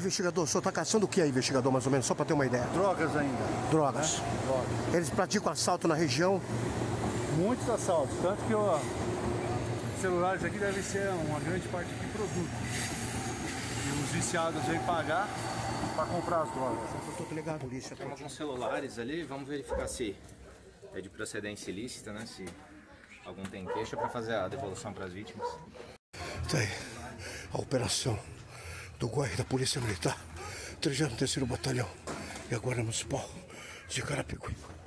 Investigador, o senhor está caçando o que aí, investigador, mais ou menos, só para ter uma ideia? Drogas ainda. Drogas. Né? Drogas. Eles praticam assalto na região. Muitos assaltos, tanto que ó, celulares aqui devem ser uma grande parte de produto. E os viciados vêm pagar para comprar as drogas. Eu tô ligado, polícia. Tem alguns celulares ali, vamos verificar se é de procedência ilícita, né? Se algum tem queixa para fazer a devolução para as vítimas. Tá aí. A operação do GOI da Polícia Militar, 33º Batalhão e a Guarda Municipal de Carapicuíba.